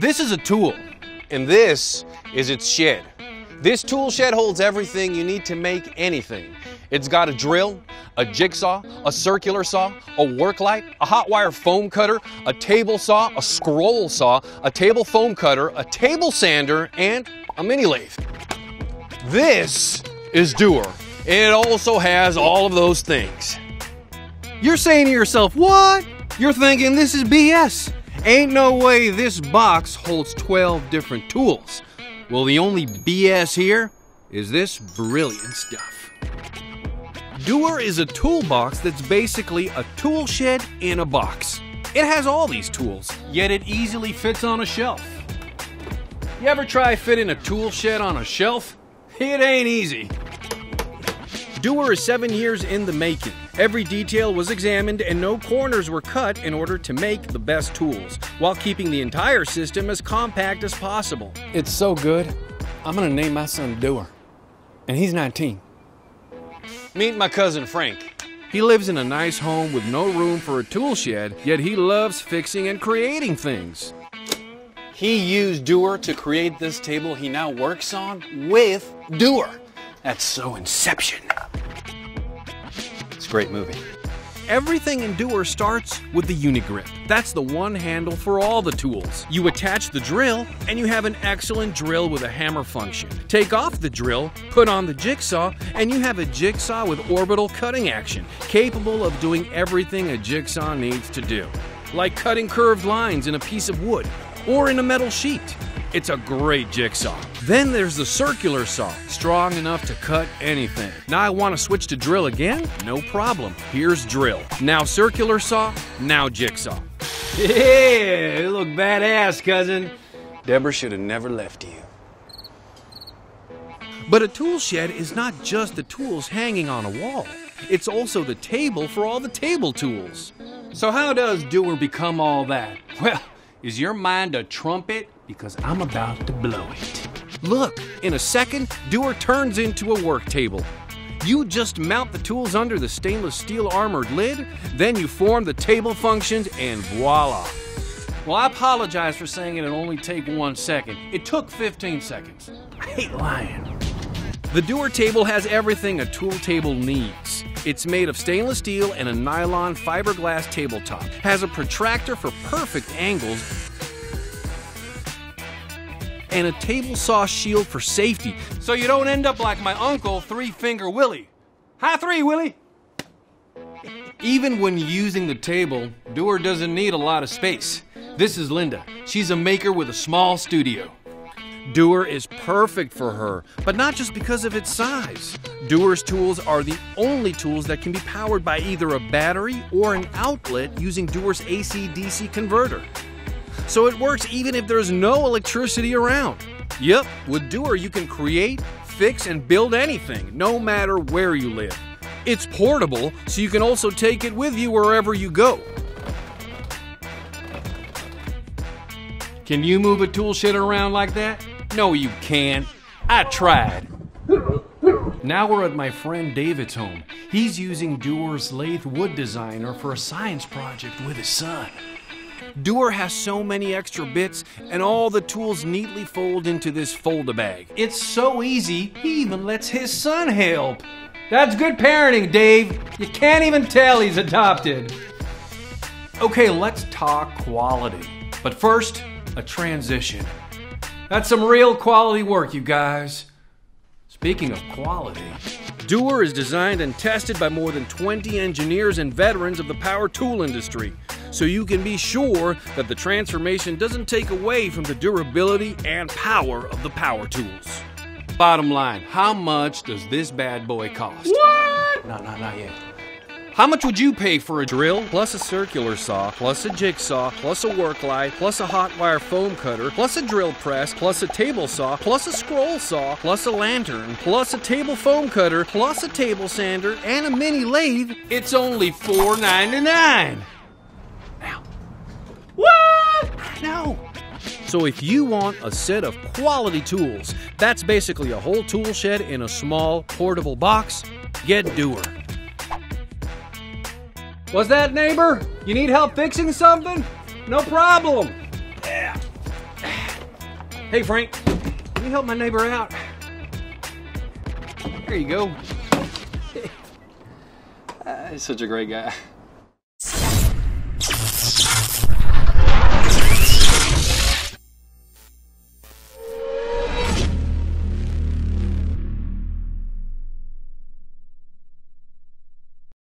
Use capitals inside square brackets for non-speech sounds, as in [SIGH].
This is a tool, and this is its shed. This tool shed holds everything you need to make anything. It's got a drill, a jigsaw, a circular saw, a work light, a hot wire foam cutter, a table saw, a scroll saw, a table foam cutter, a table sander, and a mini lathe. This is Doer. it also has all of those things. You're saying to yourself, what? You're thinking this is BS. Ain't no way this box holds 12 different tools. Well, the only BS here is this brilliant stuff. Doer is a toolbox that's basically a tool shed in a box. It has all these tools, yet it easily fits on a shelf. You ever try fitting a tool shed on a shelf? It ain't easy. Doer is seven years in the making. Every detail was examined and no corners were cut in order to make the best tools, while keeping the entire system as compact as possible. It's so good, I'm gonna name my son Doer. And he's 19. Meet my cousin Frank. He lives in a nice home with no room for a tool shed, yet he loves fixing and creating things. He used Doer to create this table he now works on with Doer. That's so Inception. It's a great movie. Everything in Doer starts with the Unigrip. That's the one handle for all the tools. You attach the drill, and you have an excellent drill with a hammer function. Take off the drill, put on the jigsaw, and you have a jigsaw with orbital cutting action, capable of doing everything a jigsaw needs to do. Like cutting curved lines in a piece of wood, or in a metal sheet. It's a great jigsaw. Then there's the circular saw, strong enough to cut anything. Now I want to switch to drill again? No problem. Here's drill. Now circular saw, now jigsaw. Yeah, you look badass, cousin. Deborah should have never left you. But a tool shed is not just the tools hanging on a wall. It's also the table for all the table tools. So how does doer become all that? Well, is your mind a trumpet? Because I'm about to blow it. Look, in a second, Doer turns into a work table. You just mount the tools under the stainless steel armored lid, then you form the table functions, and voila. Well, I apologize for saying it'll only take one second. It took 15 seconds. I hate lying. The Doer table has everything a tool table needs. It's made of stainless steel and a nylon fiberglass tabletop. Has a protractor for perfect angles and a table saw shield for safety, so you don't end up like my uncle, Three Finger Willie. Hi, Three Willie. Even when using the table, Doer doesn't need a lot of space. This is Linda. She's a maker with a small studio. Doer is perfect for her, but not just because of its size. Doer's tools are the only tools that can be powered by either a battery or an outlet using Doer's AC DC converter. So it works even if there's no electricity around. Yep, with Doer you can create, fix, and build anything, no matter where you live. It's portable, so you can also take it with you wherever you go. Can you move a tool shed around like that? No, you can't. I tried. Now we're at my friend David's home. He's using Doer's lathe wood designer for a science project with his son. Doer has so many extra bits, and all the tools neatly fold into this folder bag. It's so easy, he even lets his son help. That's good parenting, Dave. You can't even tell he's adopted. Okay, let's talk quality. But first, a transition. That's some real quality work, you guys. Speaking of quality, Doer is designed and tested by more than 20 engineers and veterans of the power tool industry, so you can be sure that the transformation doesn't take away from the durability and power of the power tools. Bottom line, how much does this bad boy cost? What? No, no, not yet. How much would you pay for a drill, plus a circular saw, plus a jigsaw, plus a work light, plus a hot wire foam cutter, plus a drill press, plus a table saw, plus a scroll saw, plus a lantern, plus a table foam cutter, plus a table sander, and a mini lathe? It's only $4.99. Now. So if you want a set of quality tools, that's basically a whole tool shed in a small portable box, get Doer. Was that neighbor? You need help fixing something? No problem. Yeah. [SIGHS] Hey, Frank, can you help my neighbor out? There you go. [LAUGHS] He's such a great guy.